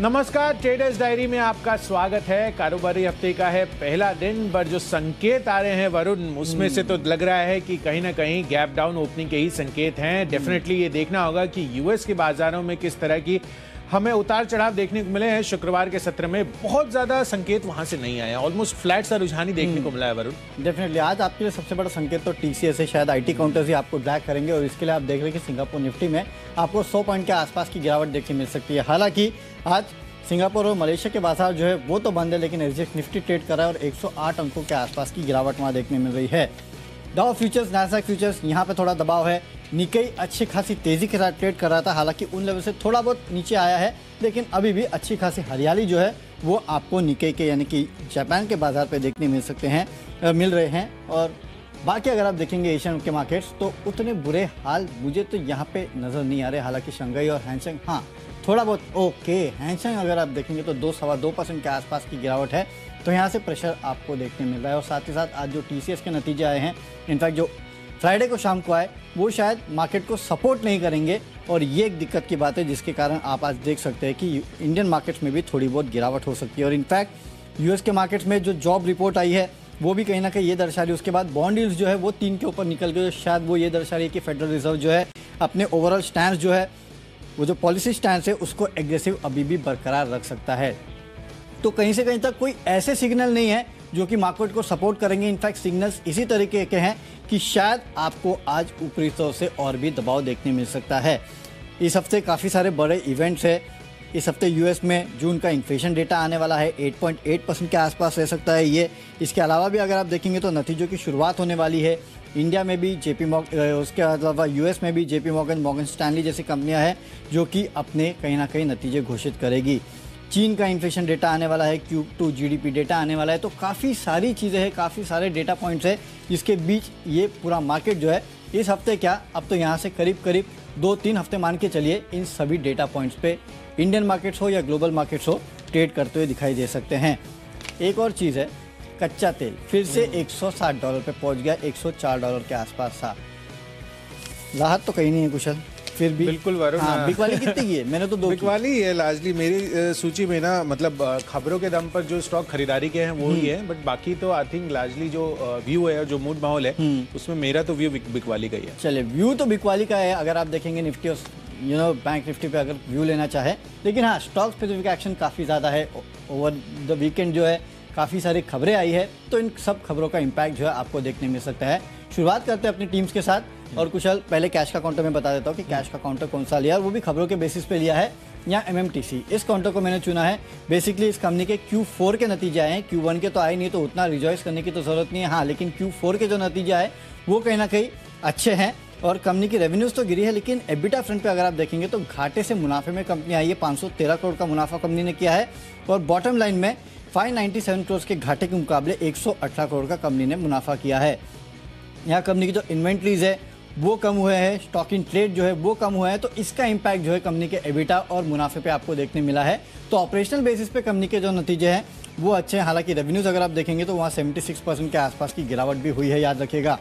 नमस्कार traders diary में आपका स्वागत है। कारोबारी हफ़्ते का है पहला दिन, पर जो संकेत आ रहे हैं वरुण, उसमें से तो लग रहा है कि कहीं ना कहीं गैप डाउन ओपनिंग के ही संकेत हैं। डेफिनेटली ये देखना होगा कि यूएस के बाजारों में किस तरह की हमें उतार चढ़ाव देखने को मिले हैं। शुक्रवार के सत्र में बहुत ज़्यादा संकेत वहाँ से नहीं आया ऑलमोस्ट फ्लैट सा रुझान ही देखने को मिला है वरुण। डेफिनेटली आज आपके लिए सबसे बड़ा संकेत तो टीसीएस है। शायद आईटी काउंटर्स ही आपको ड्रैग करेंगे और इसके लिए आप देख रहे हैं कि सिंगापुर निफ्टी में आपको सौ पॉइंट के आसपास की गिरावट देखने मिल सकती है। हालाँकि आज सिंगापुर और मलेशिया के बाज़ार जो है वो तो बंद है लेकिन एग्जिट निफ्टी ट्रेड कर रहा है और 108 अंकों के आसपास की गिरावट वहाँ देखने मिल रही है। डाउ फ्यूचर्स नैसडैक फ्यूचर्स यहाँ पे थोड़ा दबाव है। निकई अच्छी खासी तेज़ी के साथ ट्रेड कर रहा था, हालाँकि उन लेवल से थोड़ा बहुत नीचे आया है, लेकिन अभी भी अच्छी खासी हरियाली जो है, वो आपको निकई के, यानी कि जापान के बाज़ार पे देखने मिल सकते हैं मिल रहे हैं। और बाकी अगर आप देखेंगे एशियन के मार्केट्स तो उतने बुरे हाल मुझे तो यहाँ पे नज़र नहीं आ रहे, हालाँकि शंघाई और हैंगसेंग हाँ थोड़ा बहुत ओके हैंगसेंग अगर आप देखेंगे तो दो, सवा दो परसेंट के आसपास की गिरावट है तो यहाँ से प्रेशर आपको देखने मिल रहा है। और साथ ही साथ आज जो टीसीएस के नतीजे आए हैं, इनफैक्ट जो फ्राइडे को शाम को आए, वो शायद मार्केट को सपोर्ट नहीं करेंगे। और ये एक दिक्कत की बात है, जिसके कारण आप आज देख सकते हैं कि इंडियन मार्केट्स में भी थोड़ी बहुत गिरावट हो सकती है। और इनफैक्ट यूएस के मार्केट्स में जो जॉब रिपोर्ट आई है, वो भी कहीं ना कहीं ये दर्शा रही है। उसके बाद बॉन्ड डील्स जो है, वो तीन के ऊपर निकल गए। शायद वो ये दर्शा रही है कि फेडरल रिज़र्व जो है, अपने ओवरऑल स्टैंड जो है, वो जो पॉलिसी स्टैंड है, उसको एग्रेसिव अभी भी बरकरार रख सकता है। तो कहीं से कहीं तक कोई ऐसे सिग्नल नहीं है जो कि मार्केट को सपोर्ट करेंगे। इनफैक्ट सिग्नल्स इसी तरीके के हैं कि शायद आपको आज ऊपरी तौर से और भी दबाव देखने मिल सकता है। इस हफ़्ते काफ़ी सारे बड़े इवेंट्स है। इस हफ़्ते यूएस में जून का इन्फ्लेशन डेटा आने वाला है। 8.8 परसेंट के आसपास रह सकता है ये। इसके अलावा भी अगर आप देखेंगे तो नतीजों की शुरुआत होने वाली है। इंडिया में भी जेपी मॉग उसके अलावा यूएस में भी जेपी मॉगन मॉगन स्टैनली जैसी कंपनियाँ हैं जो कि अपने कहीं ना कहीं नतीजे घोषित करेगी। चीन का इन्फ्लेशन डेटा आने वाला है क्यू टू जीडीपी डेटा आने वाला है तो काफ़ी सारी चीज़ें हैं काफ़ी सारे डेटा पॉइंट्स है जिसके बीच ये पूरा मार्केट जो है इस हफ़्ते क्या अब तो यहाँ से करीब करीब दो तीन हफ़्ते मान के चलिए इन सभी डेटा पॉइंट्स पे इंडियन मार्केट्स हो या ग्लोबल मार्केट्स हो ट्रेड करते हुए दिखाई दे सकते हैं। एक और चीज़ है कच्चा तेल फिर से 160 डॉलर पे पहुँच गया 104 डॉलर के आसपास था। राहत तो कहीं नहीं है कुशल। फिर भी। बिल्कुल वरुण हाँ, बिकवाली कितनी की है? मैंने तो दो बिकवाली है लार्जली मेरी सूची में ना मतलब खबरों के दम पर जो स्टॉक खरीदारी के हैं वो ही है बट बाकी तो आई थिंक लार्जली जो व्यू है जो मूड माहौल है उसमें मेरा तो व्यू बिकवाली का ही है। चले व्यू तो बिकवाली का है। अगर आप देखेंगे निफ्टी और यू नो बैंक निफ्टी पे अगर व्यू लेना चाहे लेकिन हाँ स्टॉक स्पेसिफिक एक्शन काफ़ी ज़्यादा है। ओवर द वीकेंड जो है काफ़ी सारी खबरें आई है तो इन सब खबरों का इम्पैक्ट जो है आपको देखने मिल सकता है। शुरुआत करते हैं अपनी टीम्स के साथ। और कुशल, पहले कैश का काउंटर में बता देता हूँ कि कैश का काउंटर कौन सा लिया वो भी खबरों के बेसिस पे लिया है, या एमएमटीसी इस काउंटर को मैंने चुना है बेसिकली इस कंपनी के Q4 के नतीजे आए हैं। Q1 के तो आए नहीं तो उतना रिजॉइस करने की तो ज़रूरत नहीं है। हाँ लेकिन Q4 के जो नतीजे आए, वो कहीं ना कहीं अच्छे हैं और कंपनी की रेवेन्यूज तो गिरी है, लेकिन एबिटा फ्रंट पे अगर आप देखेंगे तो घाटे से मुनाफे में कंपनी आई है। 513 करोड़ का मुनाफा कंपनी ने किया है और बॉटम लाइन में 597 करोड़ के घाटे के मुकाबले 118 करोड़ का कंपनी ने मुनाफा किया है। यहाँ कंपनी की जो इन्वेंट्रीज है वो कम हुए हैं स्टॉक इन ट्रेड जो है वो कम हुआ है तो इसका इम्पैक्ट जो है कंपनी के एबिटा और मुनाफे पे आपको देखने मिला है। तो ऑपरेशनल बेसिस पे कंपनी के जो नतीजे हैं, वो अच्छे हैं। हालाँकि रेवेन्यूज अगर आप देखेंगे तो वहाँ 76 परसेंट के आसपास की गिरावट भी हुई है, याद रखिएगा।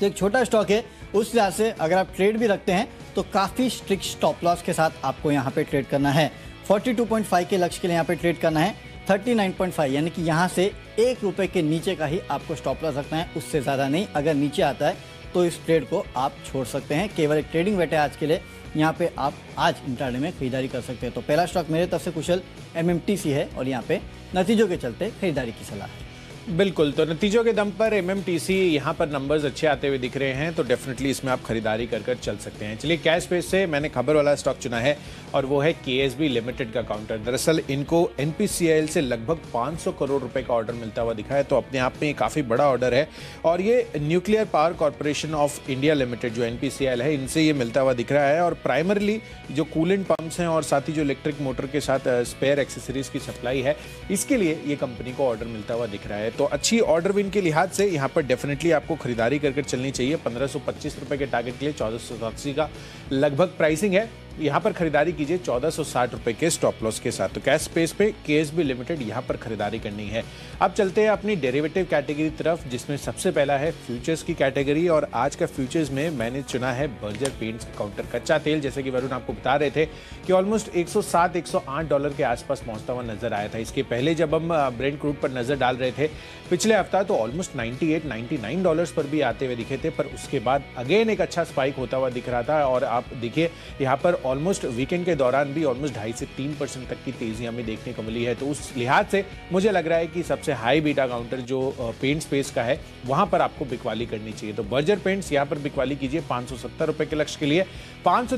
तो एक छोटा स्टॉक है, उस लिहाज से अगर आप ट्रेड भी रखते हैं तो काफ़ी स्ट्रिक्ट स्टॉप लॉस के साथ आपको यहाँ पे ट्रेड करना है। 42.5 के लक्ष्य के लिए यहाँ पे ट्रेड करना है। 39.5 यानी कि यहाँ से एक रुपए के नीचे का ही आपको स्टॉप लॉस रखना है, उससे ज़्यादा नहीं। अगर नीचे आता है तो इस ट्रेड को आप छोड़ सकते हैं। केवल एक ट्रेडिंग बैठे आज के लिए। यहाँ पे आप आज इंटरडे में खरीदारी कर सकते हैं। तो पहला स्टॉक मेरे तरफ़ से कुशल एमएमटीसी है और यहाँ पे नतीजों के चलते खरीदारी की सलाह है। बिल्कुल तो नतीजों के दम पर एम एम टी सी यहाँ पर नंबर्स अच्छे आते हुए दिख रहे हैं तो डेफिनेटली इसमें आप खरीदारी कर कर चल सकते हैं। चलिए कैश पेज से मैंने खबर वाला स्टॉक चुना है, और वो है के एस बी लिमिटेड का काउंटर दरअसल इनको एन पी सी एल से लगभग 500 करोड़ रुपए का ऑर्डर मिलता हुआ दिखा है तो अपने आप में ये काफ़ी बड़ा ऑर्डर है। और ये nuclear power corporation of India limited जो एन पी सी एल है, इनसे ये मिलता हुआ दिख रहा है, और प्राइमरली जो कूलेंट पंप्स हैं और साथ ही जो इलेक्ट्रिक मोटर के साथ स्पेयर एक्सेसरीज की सप्लाई है, इसके लिए ये कंपनी को ऑर्डर मिलता हुआ दिख रहा है। तो अच्छी ऑर्डर विन के लिहाज से यहाँ पर डेफिनेटली आपको खरीदारी करके चलनी चाहिए। पंद्रह सौ पच्चीस रुपए के टारगेट के लिए, चौदह सौ अस्सी का। लगभग प्राइसिंग है। यहाँ पर खरीदारी कीजिए चौदह सौ साठ रुपए के स्टॉप लॉस के साथ। तो कैश स्पेस पे केएसबी लिमिटेड यहाँ पर खरीदारी करनी है। अब चलते हैं अपनी डेरिवेटिव कैटेगरी तरफ़, जिसमें सबसे पहला है फ्यूचर्स की कैटेगरी और आज का फ्यूचर्स में मैंने चुना है बर्जर पेंट्स काउंटर कच्चा तेल। जैसे कि वरुण आपको बता रहे थे कि ऑलमोस्ट 107 108 डॉलर के आसपास पहुँचता हुआ नज़र आया था। इसके पहले जब हम ब्रेंड क्रूड पर नज़र डाल रहे थे, पिछले हफ़्ता तो ऑलमोस्ट 98 99 डॉलर्स पर भी आते हुए दिखे थे। पर उसके बाद अगेन एक अच्छा स्पाइक होता हुआ दिख रहा था और आप देखिए यहाँ पर ऑलमोस्ट वीकेंड के दौरान भी ऑलमोस्ट ढाई से तीन परसेंट तक की तेज़ी हमें देखने को मिली है। तो उस लिहाज से मुझे लग रहा है कि सबसे हाई बीटा काउंटर जो पेंट स्पेस का है वहाँ पर आपको बिकवाली करनी चाहिए। तो बर्जर पेंट्स यहाँ पर बिकवाली कीजिए पाँच रुपए के लक्ष्य के लिए। पाँच सौ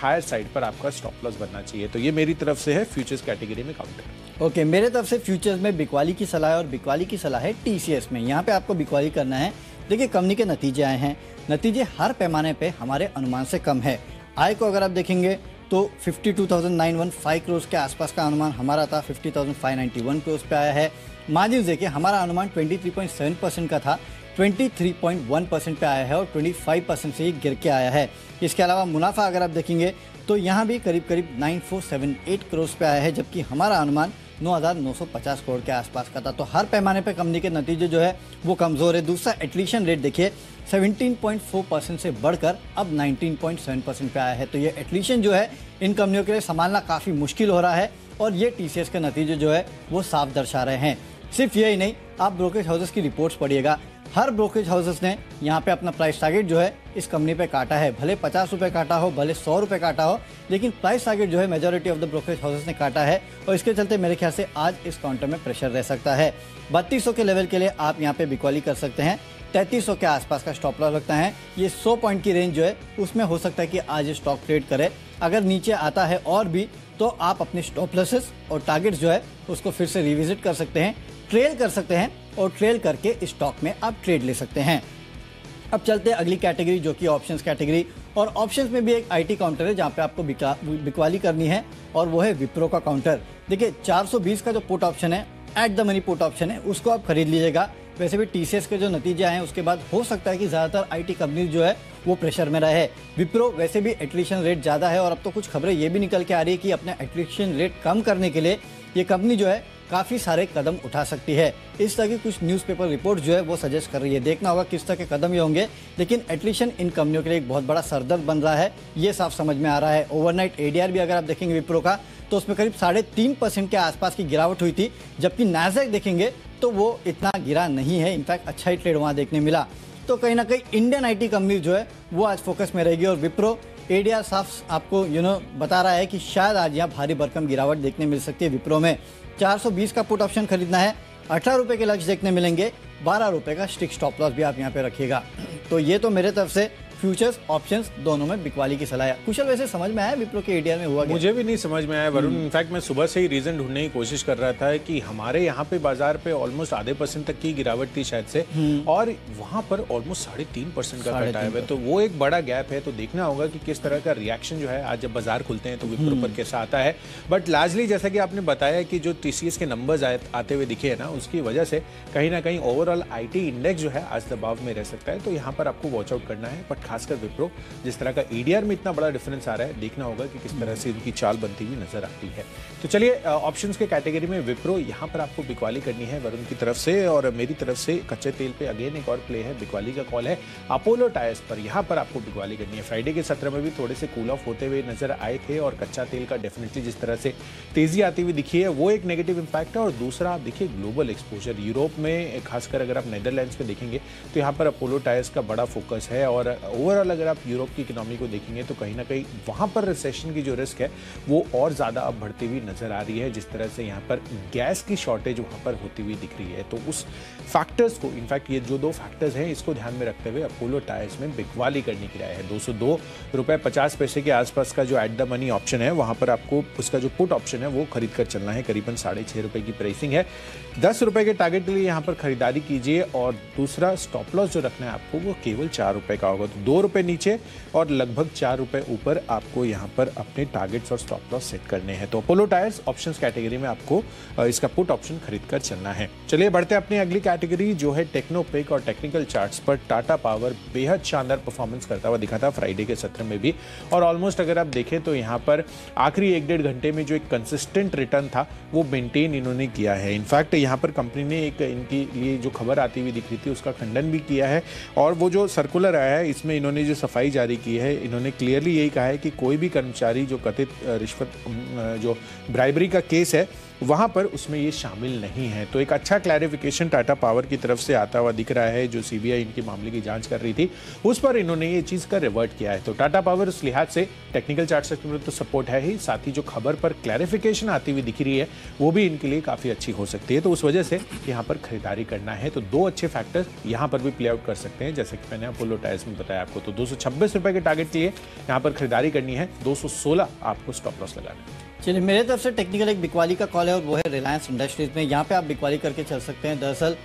हायर साइड पर आपका स्टॉप लॉस बनना चाहिए। तो ये मेरी तरफ़ से है फ्यूचर्स कैटेगरी में काउंटर ओके okay, मेरे तरफ़ से फ्यूचर्स में बिकवाली की सलाह है और बिकवाली की सलाह है टीसीएस में। यहाँ पे आपको बिकवाली करना है। देखिए कंपनी के नतीजे आए हैं। नतीजे हर पैमाने पे हमारे अनुमान से कम है। आय को अगर आप देखेंगे तो 52,915 करोड़ के आसपास का अनुमान हमारा था 50,591 करोड़ पे आया है। मार्जिन देखिए हमारा अनुमान 23.7 परसेंट का था 23.1 परसेंट पे आया है और 25 परसेंट से ही गिर के आया है। इसके अलावा मुनाफा अगर आप देखेंगे तो यहाँ भी करीब करीब 9478 करोड़ पे आया है जबकि हमारा अनुमान 9,950 करोड़ के आसपास का था। तो हर पैमाने पे कंपनी के नतीजे जो है वो कमज़ोर है। दूसरा एटलीशन रेट देखिए 17.4 परसेंट से बढ़कर अब 19.7 परसेंट पर आया है। तो ये एटलीशन जो है इन कंपनियों के लिए संभालना काफ़ी मुश्किल हो रहा है और ये टीसीएस के नतीजे जो है वो साफ़ दर्शा रहे हैं। सिर्फ़ यही नहीं आप ब्रोकेज हाउसेस की रिपोर्ट्स पढ़िएगा। हर ब्रोकेज हाउसेस ने यहाँ पे अपना प्राइस टारगेट जो है इस कंपनी पे काटा है। भले पचास रुपए काटा हो, भले सौ रुपए काटा हो, लेकिन प्राइस टारगेट जो है majority of the brokerage houses ने काटा है और इसके चलते मेरे ख्याल से आज इस काउंटर में प्रेशर रह सकता है। बत्तीस के लेवल के लिए आप यहाँ पे बिकवाली कर सकते हैं। तैतीस के आसपास का स्टॉप लॉस लगता है। ये सौ पॉइंट की रेंज जो है, उसमें हो सकता है कि आज स्टॉक ट्रेड करे। अगर नीचे आता है और भी तो आप अपने स्टॉप लॉसेस और टारगेट जो है, उसको फिर से रिविजिट कर सकते हैं। ट्रेल कर सकते हैं और ट्रेल करके स्टॉक में आप ट्रेड ले सकते हैं। अब चलते हैं अगली कैटेगरी जो कि ऑप्शंस कैटेगरी और ऑप्शंस में भी एक आईटी काउंटर है जहाँ पे आपको बिकवाली करनी है और वो है विप्रो का काउंटर। देखिए 420 का जो पुट ऑप्शन है at the money put option है, उसको आप खरीद लीजिएगा। वैसे भी टीसीएस के जो नतीजे आए उसके बाद हो सकता है कि ज़्यादातर आईटी कंपनी जो है, वो प्रेशर में रहे। विप्रो वैसे भी एट्रिशन रेट ज़्यादा है और अब तो कुछ खबरें ये भी निकल के आ रही है कि अपने एट्रिशन रेट कम करने के लिए ये कंपनी जो है काफ़ी सारे कदम उठा सकती है। इस तरह की कुछ न्यूज़पेपर रिपोर्ट जो है, वो सजेस्ट कर रही है। देखना होगा किस तरह के कदम ये होंगे। लेकिन एटलीशन इन कंपनियों के लिए एक बहुत बड़ा सरदर्द बन रहा है। ये साफ़ समझ में आ रहा है। ओवरनाइट एडीआर भी अगर आप देखेंगे विप्रो का तो उसमें करीब साढ़े तीन परसेंट के आसपास की गिरावट हुई थी। जबकि नाजक देखेंगे तो वो इतना गिरा नहीं है। इनफैक्ट अच्छा ही ट्रेड वहाँ देखने मिला। तो कहीं ना कहीं इंडियन आईटी कंपनी जो है, वो आज फोकस में रहेगी और विप्रो एडीआर साफ़ आपको यू नो बता रहा है कि शायद आज यहाँ भारी भरकम गिरावट देखने मिल सकती है। विप्रो में 420 का पुट ऑप्शन खरीदना है। अठारह रुपये के लक्ष्य देखने मिलेंगे। बारह रुपये का स्टिक स्टॉप लॉस भी आप यहाँ पे रखिएगा। तो ये तो मेरे तरफ़ से फ्यूचर्स ऑप्शंस दोनों में बिकवाली की सलाह। कुशल वैसे समझ में आया विप्रो के एडीआर में हुआ मुझे भी नहीं समझ में आया वरुण। इनफैक्ट हम्म। मैं सुबह से ही रीजन ढूँढने की कोशिश कर रहा था कि हमारे यहाँ पे बाज़ार पे ऑलमोस्ट आधे परसेंट तक की गिरावट थी शायद से हम्म। और वहाँ पर ऑलमोस्ट साढ़े तीन परसेंट का कटा है। तो वो एक बड़ा गैप है तो देखना होगा कि किस तरह का रिएक्शन जो है आज जब बाज़ार खुलते हैं तो विप्रो पर हम्म। कैसा आता है। बट लार्जली जैसा कि आपने बताया कि जो टीसीएस के नंबर्स आते हुए दिखे है ना उसकी वजह से कहीं ना कहीं ओवरऑल आईटी इंडेक्स जो है आज दबाव में रह सकता है। तो यहाँ पर आपको वॉच आउट करना है बट खासकर विप्रो, जिस तरह का ईडीआर में इतना बड़ा डिफरेंस आ रहा है, देखना होगा कि किस तरह से इनकी चाल बनती हुई नज़र आती है। तो चलिए ऑप्शन के कैटेगरी में विप्रो, यहाँ पर आपको बिकवाली करनी है वरुण की तरफ़ से, और मेरी तरफ़ से कच्चे तेल पे अगेन एक और प्ले है, बिकवाली का कॉल है अपोलो टायर्स पर। यहाँ पर आपको बिकवाली करनी है। फ्राइडे के सत्र में भी थोड़े से कूल ऑफ़ होते हुए नज़र आए थे, और कच्चा तेल का डेफिनेटली जिस तरह से तेज़ी आती हुई दिखी है, वो एक नेगेटिव इंपैक्ट है, और दूसरा आप देखिए ग्लोबल एक्सपोजर यूरोप में, खासकर अगर आप नेदरलैंड्स में देखेंगे तो यहाँ पर अपोलो टायर्स का बड़ा फोकस है, और ओवरऑल अगर आप यूरोप की इकोनॉमी को देखेंगे तो कहीं ना कहीं वहाँ पर रिसेशन की जो रिस्क है, वो और ज़्यादा अब बढ़ती हुई नज़र आ रही है, जिस तरह से यहाँ पर गैस की शॉर्टेज वहाँ पर होती हुई दिख रही है। तो उस फैक्टर्स को इनफैक्ट ये जो दो फैक्टर्स हैं, इसको ध्यान में रखते हुए अपोलो टायर्स में बिकवाली करने की राय है। दो सौ दो रुपए पचास पैसे के आसपास का जो एट द मनी ऑप्शन है, वहाँ पर आपको उसका जो पुट ऑप्शन है, वो खरीद कर चलना है। करीबन साढ़े छह रुपए की प्राइसिंग है। दस रुपए के टारगेट के लिए यहाँ पर खरीदारी कीजिए और दूसरा स्टॉप लॉस जो रखना है आपको, वो केवल चार रुपए का होगा। तो दो रुपए नीचे और लगभग चार रुपए ऊपर आपको यहाँ पर अपने टारगेट्स और स्टॉप लॉस सेट करने हैं। तो अपोलो टायर्स ऑप्शंस कैटेगरी में आपको इसका पुट ऑप्शन खरीद कर चलना है। चलिए बढ़ते अपनी अगली कैटेगरी जो है टेक्नोपिक और टेक्निकल चार्ट्स पर टाटा पावर बेहद शानदार परफॉर्मेंस करता हुआ दिखा था फ्राइडे के सत्र में भी। और ऑलमोस्ट अगर आप देखें तो यहाँ पर आखिरी एक घंटे में जो एक कंसिस्टेंट रिटर्न था, वो मेंटेन इन्होंने किया है। इनफैक्ट यहाँ पर कंपनी ने एक इनकी लिए जो खबर आती हुई दिख रही थी, उसका खंडन भी किया है। और वो जो सर्कुलर आया है, इसमें इन्होंने जो सफ़ाई जारी की है, इन्होंने क्लियरली यही कहा है कि कोई भी कर्मचारी जो कथित रिश्वत जो ब्राइबरी का केस है वहाँ पर उसमें ये शामिल नहीं है। तो एक अच्छा क्लैरिफिकेशन टाटा पावर की तरफ़ से आता हुआ दिख रहा है, जो सीबीआई इनके मामले की जाँच कर रही थी, उस पर इन्होंने ये चीज़ का रिवर्ट किया है। तो टाटा पावर उस लिहाज से टेक्निकल चार्ट सेक्टर में तो सपोर्ट है ही, साथ ही जो खबर पर क्लैरिफिकेशन आती हुई दिख रही है, वो भी इनके लिए काफ़ी अच्छी हो सकती है। तो उस वजह से यहाँ पर खरीदारी करना है। तो दो अच्छे फैक्टर्स यहाँ पर भी प्ले आउट कर सकते हैं। जैसे कि मैंने अपोलो टायर्स में बताया आपको तो दो रुपए के टारगेट के लिए यहाँ पर खरीदारी करनी है। दो सौ सोलह आपको स्टॉप लॉस लगाना है। चलिए, मेरे तरफ़ से टेक्निकल एक बिकवाली का कॉल है और वो है रिलायंस इंडस्ट्रीज़ में। यहाँ पे आप बिकवाली करके चल सकते हैं। दरअसल,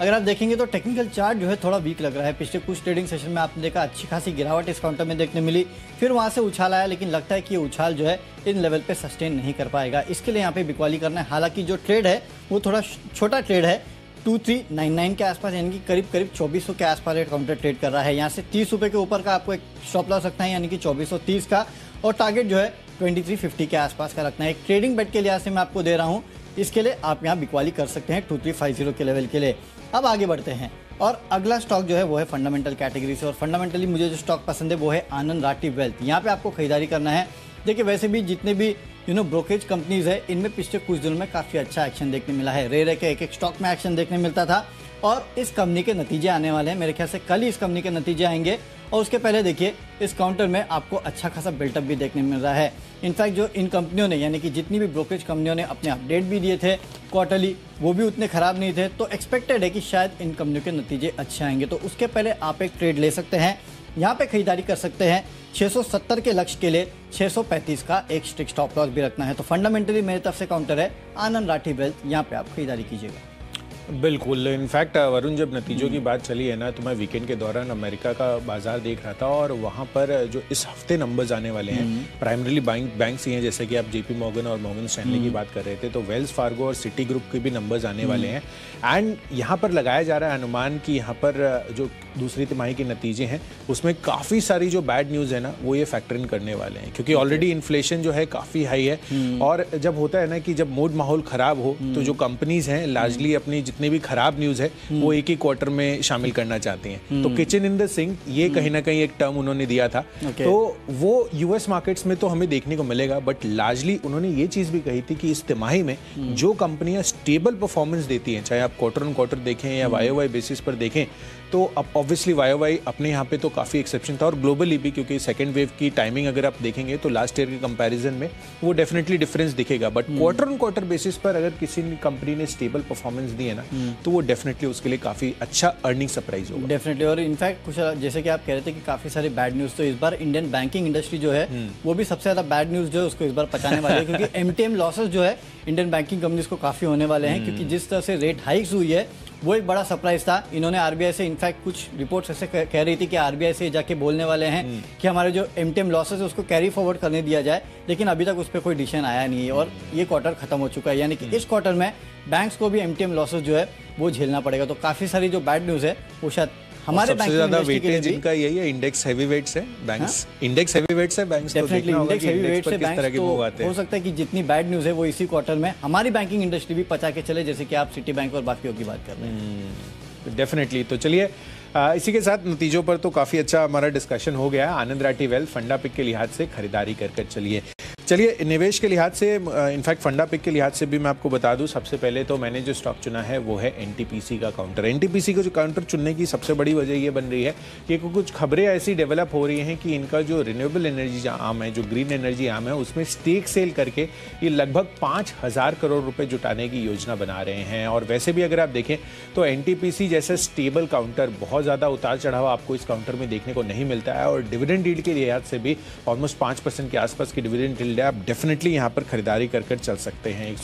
अगर आप देखेंगे तो टेक्निकल चार्ट जो है थोड़ा वीक लग रहा है। पिछले कुछ ट्रेडिंग सेशन में आपने देखा अच्छी खासी गिरावट इस काउंटर में देखने मिली। फिर वहाँ से उछाल आया, लेकिन लगता है कि ये उछाल जो है इन लेवल पे सस्टेन नहीं कर पाएगा। इसके लिए यहाँ पे बिकवाली करना है। हालाँकि जो ट्रेड है, वो थोड़ा छोटा ट्रेड है। टू थ्री नाइन नाइन के आसपास, यानी कि करीब करीब चौबीस के आसपास रेट काउंटर ट्रेड कर रहा है। यहाँ से तीस रुपये के ऊपर का आपको एक स्टॉप लॉस सकता है, यानी कि चौबीस का। और टारगेट जो है 2350 के आसपास का रखना है। एक ट्रेडिंग बेट के लिहाज से मैं आपको दे रहा हूँ। इसके लिए आप यहाँ बिकवाली कर सकते हैं टू थ्री फाइव ज़ीरो के लेवल के लिए। अब आगे बढ़ते हैं। और अगला स्टॉक जो है वो है फंडामेंटल कैटेगरी से। और फंडामेंटली मुझे जो स्टॉक पसंद है वो है आनंद राठी वेल्थ यहाँ पे आपको खरीदारी करना है। देखिए, वैसे भी जितने भी यू नो ब्रोकेज कंपनीज़ है, इनमें पिछले कुछ दिनों में काफ़ी अच्छा एक्शन देखने मिला है। रे रे के एक एक स्टॉक में एक्शन देखने मिलता था। और इस कंपनी के नतीजे आने वाले हैं। मेरे ख्याल से कल ही इस कंपनी के नतीजे आएँगे। और उसके पहले देखिए, इस काउंटर में आपको अच्छा खासा बिल्टअप भी देखने मिल रहा है। इनफैक्ट जो इन कंपनियों ने, यानी कि जितनी भी ब्रोकरेज कंपनियों ने अपने अपडेट भी दिए थे, क्वार्टरली, वो भी उतने खराब नहीं थे। तो एक्सपेक्टेड है कि शायद इन कंपनियों के नतीजे अच्छे आएँगे। तो उसके पहले आप एक ट्रेड ले सकते हैं। यहाँ पे खरीदारी कर सकते हैं। 670 के लक्ष्य के लिए 635 का एक स्ट्रिक स्टॉप लॉस भी रखना है। तो फंडामेंटली मेरी तरफ़ से काउंटर है। आनंद राठी वेल्थ, यहाँ पे आप खरीदारी कीजिएगा। बिल्कुल। इनफैक्ट वरुण जब नतीजों की बात चली है ना तो मैं वीकेंड के दौरान अमेरिका का बाज़ार देख रहा था और वहाँ पर जो इस हफ़्ते नंबर्स आने वाले हैं प्राइमरीली बैंक बैंक ही हैं जैसे कि आप जेपी मॉर्गन और मॉर्गन स्टैनली की बात कर रहे थे तो वेल्स फार्गो और सिटी ग्रुप के भी नंबर्स आने वाले हैं। एंड यहाँ पर लगाया जा रहा है अनुमान कि यहाँ पर जो दूसरी तिमाही के नतीजे हैं उसमें काफ़ी सारी जो बैड न्यूज़ है ना वो ये फैक्टर इन करने वाले हैं। क्योंकि ऑलरेडी इन्फ्लेशन जो है काफ़ी हाई है। हम्म। और जब होता है ना कि जब मूड माहौल ख़राब हो तो जो कंपनीज़ हैं लार्जली अपनी जितनी भी खराब न्यूज़ है वो एक ही क्वार्टर में शामिल करना चाहती हैं। तो किचन इन द सिंक ये कहीं ना कहीं एक टर्म उन्होंने दिया था। तो वो यूएस मार्केट्स में तो हमें देखने को मिलेगा बट लार्जली उन्होंने ये चीज़ भी कही थी कि इस तिमाही में जो कंपनियाँ स्टेबल परफॉर्मेंस देती हैं चाहे आप क्वार्टर ऑन क्वार्टर देखें या वाई वाई बेसिस पर देखें तो अब ऑब्वियसली वाई वाई अपने यहाँ पे तो काफ़ी एक्सेप्शन था और ग्लोबली भी क्योंकि सेकेंड वेव की टाइमिंग अगर आप देखेंगे तो लास्ट ईयर के कंपैरिजन में वो डेफिनेटली डिफरेंस दिखेगा but quarter on quarter basis पर अगर किसी कंपनी ने स्टेबल परफॉर्मेंस दी है ना हम्म। तो वो डेफिनेटली उसके लिए काफ़ी अच्छा अर्निंग सरप्राइज़ होगा डेफिनेटली और इनफैक्ट कुछ जैसे कि आप कह रहे थे कि काफ़ी सारे बैड न्यूज़ तो इस बार इंडियन बैंकिंग इंडस्ट्री जो है हम्म। वो भी सबसे ज़्यादा बैड न्यूज़ जो है उसको इस बार पचाने वाले हैं क्योंकि एम लॉसेस जो है इंडियन बैंकिंग कंपनीज़ को काफ़ी होने वाले हैं हम्म। क्योंकि जिस तरह से रेट हाइक्स हुई है वो एक बड़ा सरप्राइज़ था इन्होंने आरबीआई से इनफैक्ट कुछ रिपोर्ट्स ऐसे कह रही थी कि आरबीआई से जाके बोलने वाले हैं हम्म। कि हमारे जो एम टी एम लॉसेज है उसको कैरी फॉरवर्ड करने दिया जाए लेकिन अभी तक उस पर कोई डिसीज़न आया नहीं है और ये क्वार्टर खत्म हो चुका है यानी कि हम्म। इस क्वार्टर में बैंक्स को भी एम टी एम लॉसेज जो है वो झेलना पड़ेगा तो काफ़ी सारी जो बैड न्यूज़ है वो शायद हमारे सबसे ज़्यादा वेटेज इनका यही है इंडेक्स हैवी वेट्स है? बैंक्स इंडेक्स हैवी वेट्स है banks definitely index heavy weights है बैंक्स तो हो। सकता है कि जितनी बैड न्यूज़ है वो इसी क्वार्टर में हमारी बैंकिंग इंडस्ट्री भी पचा के चले जैसे कि आप सिटी बैंक और बाकियों की बात कर रहे हैं। डेफिनेटली हम्म, तो चलिए इसी के साथ नतीजों पर तो काफ़ी अच्छा हमारा डिस्कशन हो गया आनंद राठी वेल्थ फंडा पिक के लिहाज से खरीदारी कर कर चलिए। चलिए, निवेश के लिहाज से इनफैक्ट फंडा पिक के लिहाज से भी मैं आपको बता दूँ, सबसे पहले तो मैंने जो स्टॉक चुना है, वो है एनटीपीसी का काउंटर एनटीपीसी का जो काउंटर चुनने की सबसे बड़ी वजह ये बन रही है कि कुछ खबरें ऐसी डेवलप हो रही हैं कि इनका जो रिन्यूएबल एनर्जी आम है, जो ग्रीन एनर्जी आम है, उसमें स्टेक सेल करके ये लगभग पाँच हज़ार करोड़ रुपये जुटाने की योजना बना रहे हैं। और वैसे भी अगर आप देखें तो एन जैसे स्टेबल काउंटर बहुत ज़्यादा उतार चढ़ाव आपको इस काउंटर में देखने को नहीं मिलता है। और डिविडेंड डील के लिहाज से भी ऑलमोस्ट पाँच के आसपास की डिविडेंड यील्ड है, आप डेफिनेटली यहाँ पर खरीदारी कर कर चल सकते हैं। एक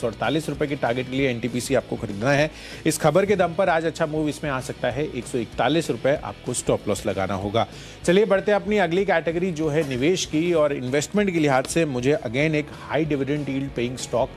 रुपए के टारगेट के लिए एनटीपीसी आपको खरीदना है। इस खबर के दम पर आज अच्छा मूव इसमें आ सकता है। एक आपको स्टॉप लॉस लगाना होगा। चलिए, बढ़ते अपनी अगली कैटेगरी जो है निवेश की और इन्वेस्टमेंट के लिहाज से मुझे अगेन एक high dividend yield paying stock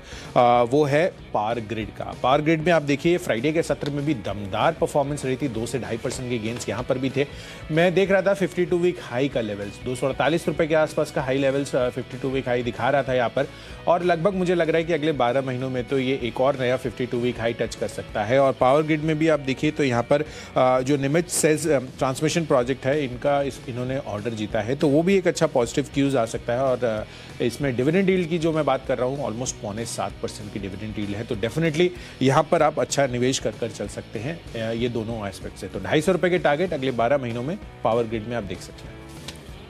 वो है पावर ग्रिड का। पावर ग्रिड में आप देखिए, फ्राइडे के सत्र में भी दमदार परफॉर्मेंस रही थी, दो से ढाई परसेंट के गेंस यहाँ पर भी थे। मैं देख रहा था 52 वीक हाई का लेवल्स दो सौ अड़तालीस रुपए के आसपास का हाई लेवल्स 52 वीक हाई दिखा रहा था यहाँ पर। और लगभग मुझे लग रहा है कि अगले 12 महीनों में तो ये एक और नया 52 वीक हाई टच कर सकता है। और पावर ग्रिड में भी आप देखिए तो यहाँ पर जो निमित सेज ट्रांसमिशन प्रोजेक्ट है, इनका इस, इन्होंने ऑर्डर जीता है तो वो भी एक अच्छा पॉजिटिव क्यूज आ सकता है। और इसमें डिविडेंड डील की जो मैं बात कर रहा हूँ ऑलमोस्ट पौने सात परसेंट की डिविडेंड डील है। तो डेफिनेटली यहाँ पर आप अच्छा निवेश कर कर चल सकते हैं, ये दोनों एस्पेक्ट से। तो ढाई सौ के टारगेट अगले बारह महीनों में पावर ग्रिड में आप देख सकते हैं।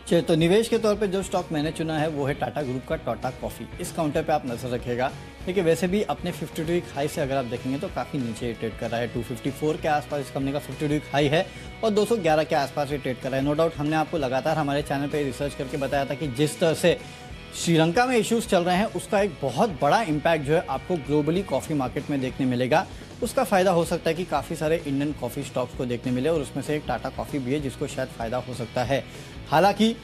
चलिए तो निवेश के तौर पे जो स्टॉक मैंने चुना है, वो है टाटा ग्रुप का टाटा कॉफ़ी इस काउंटर पे आप नज़र रखेगा देखिए, वैसे भी अपने 52 वीक हाई से अगर आप देखेंगे तो काफ़ी नीचे ट्रेड कर रहा है। 254 के आसपास इस कंपनी का 52 वीक हाई है, और 211 के आसपास ये ट्रेड कर रहा है। नो डाउट हमने आपको लगातार हमारे चैनल पर रिसर्च करके बताया था कि जिस तरह से श्रीलंका में इश्यूज़ चल रहे हैं, उसका एक बहुत बड़ा इम्पैक्ट जो है आपको ग्लोबली कॉफ़ी मार्केट में देखने मिलेगा। उसका फ़ायदा हो सकता है कि काफ़ी सारे इंडियन कॉफ़ी स्टॉक्स को देखने मिले और उसमें से एक टाटा कॉफ़ी भी है, जिसको शायद फ़ायदा हो सकता है। हालाँकि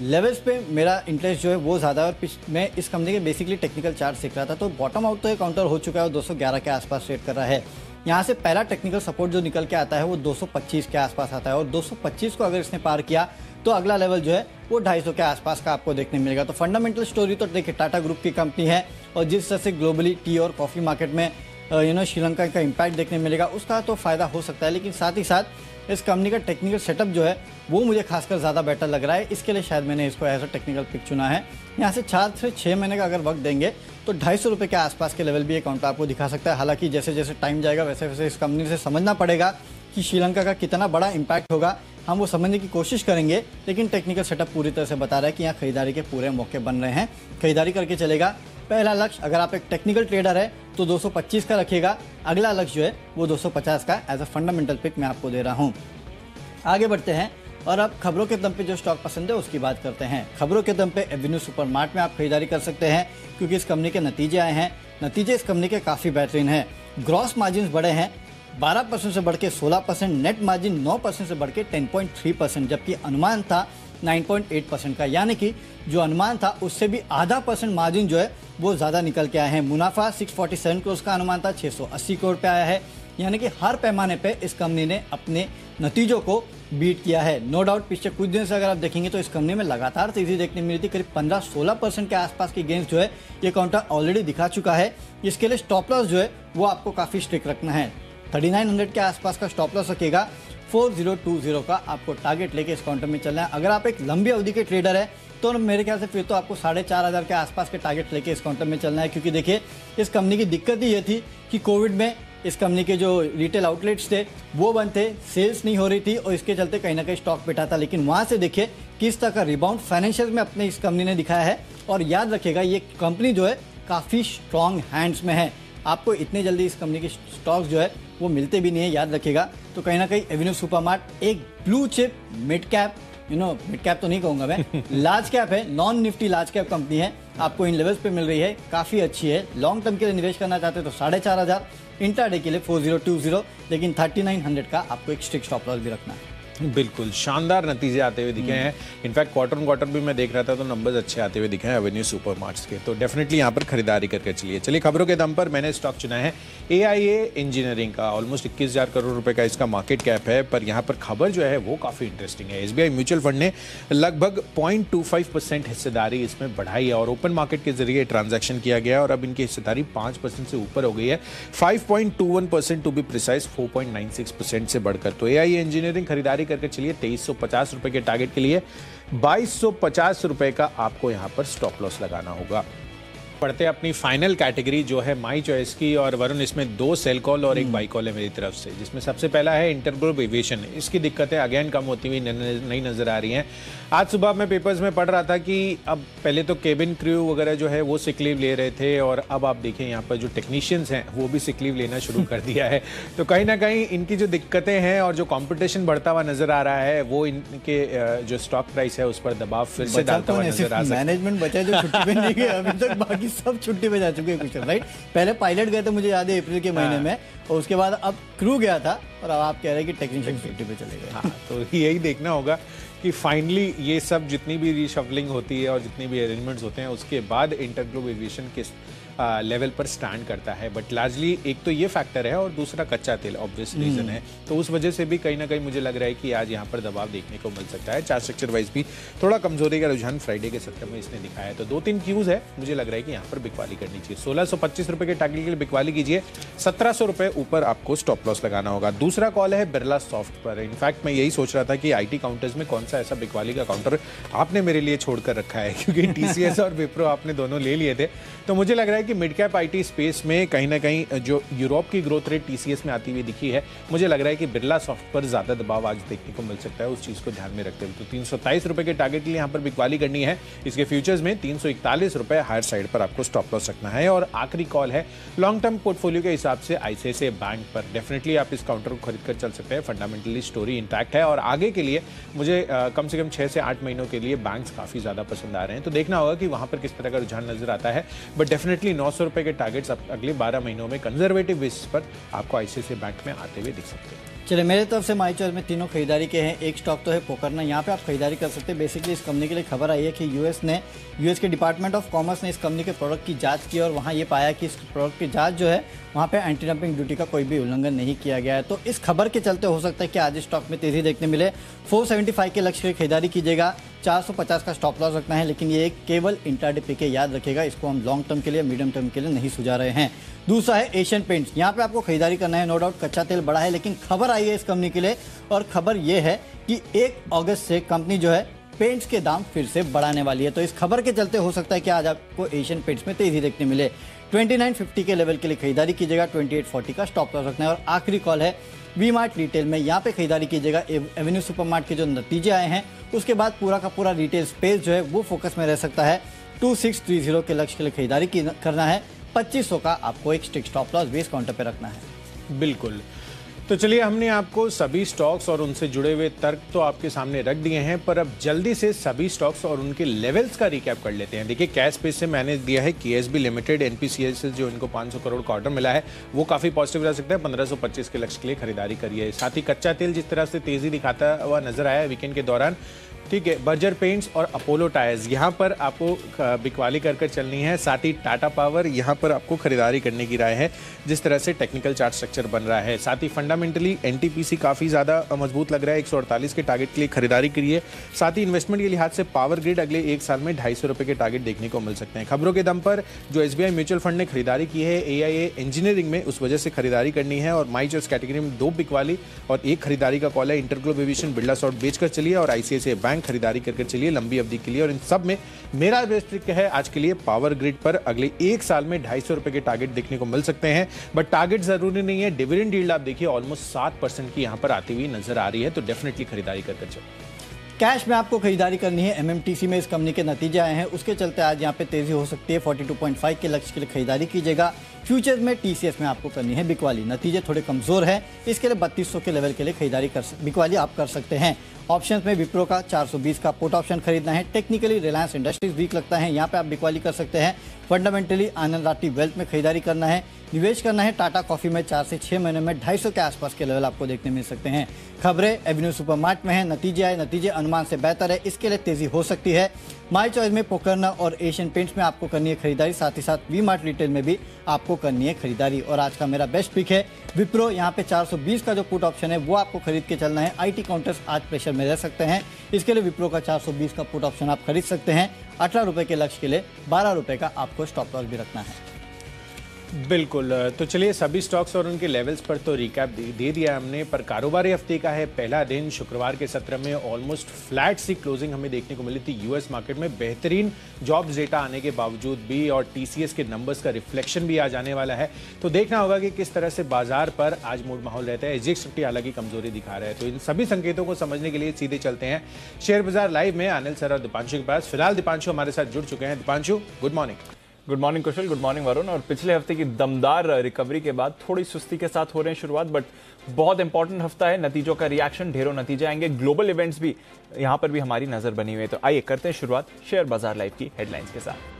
लेवल्स पे मेरा इंटरेस्ट जो है वो ज़्यादा और मैं इस कंपनी के बेसिकली टेक्निकल चार्ट सीख रहा था तो बॉटम आउट तो ये काउंटर हो चुका है और 211 के आसपास ट्रेड कर रहा है। यहाँ से पहला टेक्निकल सपोर्ट जो निकल के आता है, वो 225 के आसपास आता है और 225 को अगर इसने पार किया तो अगला लेवल जो है, वो 250 के आसपास का आपको देखने मिलेगा। तो फंडामेंटल स्टोरी तो देखिए टाटा ग्रुप की कंपनी है और जिस तरह से ग्लोबली टी और कॉफ़ी मार्केट में यू नो श्रीलंका का इम्पैक्ट देखने मिलेगा, उसका तो फ़ायदा हो सकता है, लेकिन साथ ही साथ इस कंपनी का टेक्निकल सेटअप जो है, वो मुझे खासकर ज़्यादा बेटर लग रहा है। इसके लिए शायद मैंने इसको एज अ टेक्निकल पिक चुना है। यहाँ से चार से छः महीने का अगर वक्त देंगे तो ढाई सौ रुपये के आसपास के लेवल भी अकाउंट आपको दिखा सकता है। हालाँकि जैसे जैसे टाइम जाएगा वैसे वैसे इस कंपनी से समझना पड़ेगा कि श्रीलंका का कितना बड़ा इम्पैक्ट होगा, हम वो समझने की कोशिश करेंगे, लेकिन टेक्निकल सेटअप पूरी तरह से बता रहा है कि यहाँ खरीदारी के पूरे मौके बन रहे हैं। खरीदारी करके चलेगा। पहला लक्ष्य, अगर आप एक टेक्निकल ट्रेडर है तो 225 का रखिएगा। अगला लक्ष्य जो है, वो 250 का एज अ फंडामेंटल पिक मैं आपको दे रहा हूँ। आगे बढ़ते हैं, और अब खबरों के दम पे जो स्टॉक पसंद है, उसकी बात करते हैं। खबरों के दम पे एवेन्यू सुपरमार्ट में आप खरीदारी कर सकते हैं, क्योंकि इस कंपनी के नतीजे आए हैं। नतीजे इस कंपनी के काफ़ी बेहतरीन हैं। ग्रॉस मार्जिन बढ़े हैं 12 परसेंट से बढ़ के 16 परसेंट नेट मार्जिन 9 परसेंट से बढ़ के 10.3 परसेंट, जबकि अनुमान था 9.8 परसेंट का। यानी कि जो अनुमान था, उससे भी आधा परसेंट मार्जिन जो है, वो ज़्यादा निकल के आया है। मुनाफा 647 करोड़ का अनुमान था 680 करोड़ पे आया है। यानी कि हर पैमाने पे इस कंपनी ने अपने नतीजों को बीट किया है। नो डाउट पिछले कुछ दिन से अगर आप देखेंगे तो इस कंपनी में लगातार तेज़ी देखने मिली थी। करीब 15-16 परसेंट के आसपास की गेंस जो है, ये काउंटर ऑलरेडी दिखा चुका है। इसके लिए स्टॉप लॉस जो है, वो आपको काफ़ी स्ट्रिक्ट रखना है। 3900 के आसपास का स्टॉप लॉस रखेगा। 4020 का आपको टारगेट लेके इस काउंटर में चलना है। अगर आप एक लंबी अवधि के ट्रेडर है तो मेरे ख्याल से फिर तो आपको साढ़े चार हज़ार के आसपास के टारगेट लेके इस काउंटर में चलना है। क्योंकि देखिए, इस कंपनी की दिक्कत ही ये थी कि कोविड में इस कंपनी के जो रिटेल आउटलेट्स थे, वो बंद थे सेल्स नहीं हो रही थी और इसके चलते कहीं ना कहीं स्टॉक बैठा था। लेकिन वहाँ से देखिए, किस तरह का रिबाउंड फाइनेंशियल में अपने इस कंपनी ने दिखाया है। और याद रखेगा ये कंपनी जो है, काफ़ी स्ट्रॉन्ग हैंड्स में है। आपको इतनी जल्दी इस कंपनी के स्टॉक्स जो है वो मिलते भी नहीं है याद रखेगा तो कहीं ना कहीं एवेन्यू सुपरमार्ट एक blue chip mid cap you know mid cap तो नहीं कहूँगा मैं लार्ज कैप है non Nifty large cap company है। आपको इन लेवल्स पे मिल रही है काफ़ी अच्छी है। लॉन्ग टर्म के लिए निवेश करना चाहते हो तो साढ़े चार हज़ार इंटरडे के लिए फोर ज़ीरो टू ज़ीरो लेकिन थर्टी नाइन हंड्रेड का आपको एक स्ट्रिक स्टॉप लॉस भी रखना है। बिल्कुल शानदार नतीजे आते हुए दिखे हैं। इनफैक्ट क्वार्टर क्वार्टर भी मैं देख रहा था तो नंबर्स अच्छे आते हुए दिखे हैं एवेन्यू सुपर मार्ट्स के। तो डेफिनेटली यहाँ पर खरीदारी करके चलिए। चलिए खबरों के दम पर मैंने स्टॉक चुना है ए ए इंजीनियरिंग का। ऑलमोस्ट इक्कीस करोड़ रुपए का इसका मार्केट कैप है पर यहाँ पर खबर जो है वो काफ़ी इंटरेस्टिंग है। SBI म्यूचुअल फंड ने लगभग पॉइंट हिस्सेदारी इसमें बढ़ाई है और ओपन मार्केट के ज़रिए ट्रांजेक्शन किया गया और अब इनकी हिस्सेदारी पाँच परसेंट से ऊपर हो गई है। Five point two one percent to be precise four point nine six percent से बढ़कर। तो ए इंजीनियरिंग खरीदारी करके चलिए तेईस रुपए के टारगेट के लिए। बाईस रुपए का आपको यहाँ पर स्टॉप लॉस लगाना होगा। पढ़ते अपनी फाइनल कैटेगरी जो है माई चॉइस की और वरुण इसमें दो सेल कॉल और एक बाई कॉल है मेरी तरफ़ से जिसमें सबसे पहला है इंटरग्रुप एविएशन इसकी दिक्कतें अगेन कम होती हुई नहीं नज़र आ रही हैं। आज सुबह मैं पेपर्स में पढ़ रहा था कि अब पहले तो केबिन क्रू वगैरह जो है वो सिक लीव ले रहे थे और अब आप देखें यहाँ पर जो टेक्नीशियंस हैं वो भी सिक लीव लेना शुरू कर दिया है। तो कहीं ना कहीं इनकी जो दिक्कतें हैं और जो कॉम्पिटिशन बढ़ता हुआ नज़र आ रहा है वो इनके जो स्टॉक प्राइस है उस पर दबाव फिर से डालता हुआ नज़र आ मैनेजमेंट बचा जो छुट्टी पे नहीं गया अभी तक बाकी बाकी सब छुट्टी पे जा चुके हैं कुछ राइट पहले पायलट गए थे मुझे याद है अप्रैल के महीने हाँ। में और उसके बाद अब क्रू गया था और अब आप कह रहे हैं कि टेक्नीशियन छुट्टी पे चले गए हाँ, तो यही देखना होगा कि फाइनली ये सब जितनी भी रिशफलिंग होती है और जितनी भी अरेंजमेंट्स होते हैं उसके बाद इंटरग्लोब एविएशन के लेवल पर स्टैंड करता है. बट लार्जली एक तो ये फैक्टर है और दूसरा कच्चा तेल ऑब्वियस रीजन हम्म। है. तो उस वजह से भी कहीं ना कहीं मुझे लग रहा है कि आज यहाँ पर दबाव देखने को मिल सकता है. चार स्ट्रक्चर वाइज भी थोड़ा कमज़ोरी का रुझान फ्राइडे के सत्र में इसने दिखाया है. तो दो तीन क्यूज है. मुझे लग रहा है कि यहाँ पर बिकवाली करनी चाहिए. सोलह सौ पच्चीस रुपए के टारगेट के लिए बिकवाली कीजिए. सत्रह सौ रुपए ऊपर आपको स्टॉप लॉस लगाना होगा. दूसरा कॉल है बिरला सॉफ्ट पर. इनफैक्ट मैं यही सोच रहा था कि आईटी काउंटर्स में कौन सा ऐसा बिकवाली का काउंटर आपने मेरे लिए छोड़कर रखा है. क्योंकि टीसीएस और विप्रो आपने दोनों ले लिए थे. तो मुझे लग रहा है कि मिड कैप आईटी स्पेस में कहीं ना कहीं, जो यूरोप की ग्रोथ रेट टीसीएस में आती हुई दिखी है, मुझे लग रहा है कि बिरला सॉफ्ट पर ज़्यादा दबाव आज देखने को मिल सकता है उस चीज़ को ध्यान में रखते हुए। तो तीन रुपए के टारगेट के लिए यहाँ पर बिकवाली करनी है। इसके फ्यूचर्स में तीन सौ इकतालीस रुपए हायर साइड पर आपको स्टॉप लॉस रखना है। और आखिरी कॉल है लॉन्ग टर्म पोर्टफोलियो के हिसाब से आईसीआईसीआई बैंक पर। डेफिनेटली आप इस काउंटर को खरीद कर चल सकते हैं। फंडामेंटली स्टोरी इंटैक्ट है। और आगे के लिए मुझे कम से कम छह से आठ महीनों के लिए बैंक्स काफ़ी ज़्यादा पसंद आ रहे हैं। तो देखना होगा कि वहाँ पर किस तरह का रुझान नज़र आता है। बट डेफिनेटली नौ सौ रुपए के टारगेट्स अगले बारह महीनों में कंजर्वेटिव बेसिस पर आपको आईसीआईसीआई बैंक में आते हुए दिख सकते हैं। चलिए, मेरे तरफ़ से माई चॉइस में तीनों खरीदारी के हैं। एक स्टॉक तो है पोकरना यहाँ पे आप खरीदारी कर सकते हैं। बेसिकली इस कंपनी के लिए खबर आई है कि यूएस ने यूएस के डिपार्टमेंट ऑफ़ कॉमर्स ने इस कंपनी के प्रोडक्ट की जाँच की और वहाँ ये पाया कि इस प्रोडक्ट की जाँच जो है, वहाँ पे एंटी डंपिंग ड्यूटी का कोई भी उल्लंघन नहीं किया गया है। तो इस खबर के चलते हो सकता है कि आज स्टॉक में तेज़ी देखने मिले। 475 के लक्ष्य की खरीदारी कीजिएगा। 450 का स्टॉप लॉस रखना है, लेकिन ये केवल इंटरडे पी के याद रखेगा। इसको हम लॉन्ग टर्म के लिए मीडियम टर्म के लिए नहीं सुझा रहे हैं। दूसरा है एशियन पेंट्स। यहाँ पे आपको खरीदारी करना है, नो डाउट, कच्चा तेल बड़ा है, लेकिन खबर आई है इस कंपनी के लिए, और खबर ये है कि एक अगस्त से कंपनी जो है पेंट्स के दाम फिर से बढ़ाने वाली है। तो इस खबर के चलते हो सकता है कि आज आपको एशियन पेंट्स में तेज़ी देखने मिले। 2950 के लेवल के लिए खरीदारी कीजिएगा 2840 का स्टॉप लॉस रखना है। और आखिरी कॉल है वी मार्ट रिटेल में यहाँ पे खरीदारी कीजिएगा एवेन्यू सुपरमार्ट के जो नतीजे आए हैं, उसके बाद पूरा का पूरा रिटेल स्पेस जो है, वो फोकस में रह सकता है। टू सिक्स थ्री ज़ीरो के लक्ष्य के लिए खरीदारी करना है। पच्चीस का आपको एक stick stop loss base counter पे रखना है। बिल्कुल। तो चलिए, हमने आपको सभी स्टॉक्स और उनसे जुड़े हुए तर्क तो आपके सामने रख दिए हैं, पर अब जल्दी से सभी स्टॉक्स और उनके लेवल्स का रिकैप कर लेते हैं। देखिए, कैश पेज से मैंने दिया है के लिमिटेड एनपीसीएस से जो इनको 500 करोड़ का ऑर्डर मिला है, वो काफ़ी पॉजिटिव रह सकता है। 1525 के लक्ष्य के लिए खरीदारी करिए। साथ ही कच्चा तेल जिस तरह से तेज़ी दिखाता हुआ नज़र आया वीकेंड के दौरान ठीक है बर्जर पेंट्स और अपोलो टायर्स यहाँ पर आपको बिकवाली कर कर चलनी है, साथ ही टाटा पावर यहाँ पर आपको खरीदारी करने की राय है, जिस तरह से टेक्निकल चार्ट स्ट्रक्चर बन रहा है। साथ ही फंडामेंटली एनटीपीसी काफ़ी ज़्यादा मज़बूत लग रहा है, एक सौ अड़तालीस के टारगेट के लिए खरीदारी करिए साथ ही इन्वेस्टमेंट के लिहाज से पावर ग्रिड अगले एक साल में ढाई के टारगेट देखने को मिल सकते हैं। खबरों के दम पर जो SBI म्यूचुअल फंड ने खरीदारी की है AIA इंजीनियरिंग में, उस वजह से खरीदारी करनी है, और माई कैटेगरी में दो बिकवाली और एक खरीदारी का कॉल है इंटरग्लोब एविएशन बिरला सॉफ्ट बेचकर चलिए, और आईसीआईसीआई बैंक खरीदारी करके चलिए लंबी अवधि के लिए। और इन सब में मेरा बेस्ट ट्रिक है, आज के लिए पावर ग्रिड पर अगले एक साल में ढाई सौ रुपए के टारगेट देखने को मिल सकते हैं। बट टारगेट ज़रूरी नहीं है डिविडेंड डील आप देखिए ऑलमोस्ट सात परसेंट की यहाँ पर आती हुई नज़र आ रही है तो डेफिनेटली खरीदारी करके चलो कैश में आपको खरीदारी करनी है एमएमटीसी में इस कंपनी के नतीजे आए हैं। उसके चलते आज यहाँ पे तेज़ी हो सकती है। 42.5 के लक्ष्य के लिए खरीदारी कीजिएगा। फ्यूचर में टीसीएस में आपको करनी है बिकवाली। नतीजे थोड़े कमज़ोर है। इसके लिए बत्तीस के लेवल के लिए खरीदारी कर बिकवाली आप कर सकते हैं। ऑप्शंस में विप्रो का 420 का पुट ऑप्शन खरीदना है। टेक्निकली रिलायंस इंडस्ट्रीज़ वीक लगता है। यहाँ पे आप बिकवाली कर सकते हैं। फंडामेंटली आनंद राठी वेल्थ में खरीदारी करना है। निवेश करना है टाटा कॉफ़ी में चार से छह महीने में ढाई के आसपास के लेवल आपको देखने मिल सकते हैं। खबरें एवेन्यू सुपरमार्ट में है। नतीजे आए, नतीजे अनुमान से बेहतर है। इसके लिए तेज़ी हो सकती है। माई चॉइस में पोकरना और एशियन पेंट्स में आपको करनी है खरीदारी। साथ ही साथ वी मार्ट रिटेल में भी आपको करनी है खरीदारी। और आज का मेरा बेस्ट पिक है विप्रो यहाँ पे 420 का जो पुट ऑप्शन है, वो आपको खरीद के चलना है। आईटी काउंटर्स आज प्रेशर में रह सकते हैं। इसके लिए विप्रो का 420 का पुट ऑप्शन आप खरीद सकते हैं। अठारह रुपए के लक्ष्य के लिए बारह रुपए का आपको स्टॉप लॉस भी रखना है। बिल्कुल तो चलिए सभी स्टॉक्स और उनके लेवल्स पर तो रिकैप दे दिया हमने, पर कारोबारी हफ़्ते का है पहला दिन, शुक्रवार के सत्र में ऑलमोस्ट फ्लैट सी क्लोजिंग हमें देखने को मिली थी यूएस मार्केट में, बेहतरीन जॉब्स डेटा आने के बावजूद भी और टीसीएस के नंबर्स का रिफ्लेक्शन भी आ जाने वाला है। तो देखना होगा कि किस तरह से बाज़ार पर आज मूड माहौल रहता है। एजिक्स निफ्टी हालाँकि कमज़ोरी दिखा रहा है तो इन सभी संकेतों को समझने के लिए सीधे चलते हैं। शेयर बाज़ार लाइव में अनिल सर और दीपांशु के पास। फ़िलहाल दीपांशु हमारे साथ जुड़ चुके हैं। Dipanshu good morning good morning Kushal good morning Varun और पिछले हफ़्ते की दमदार रिकवरी के बाद थोड़ी सुस्ती के साथ हो रहे हैं शुरुआत बट बहुत इंपॉर्टेंट हफ़्ता है। नतीजों का रिएक्शन ढेरों नतीजे आएँगे। ग्लोबल इवेंट्स भी यहाँ पर भी हमारी नज़र बनी हुई है। तो आइए करते हैं शुरुआत शेयर बाज़ार लाइव की हेडलाइंस के साथ।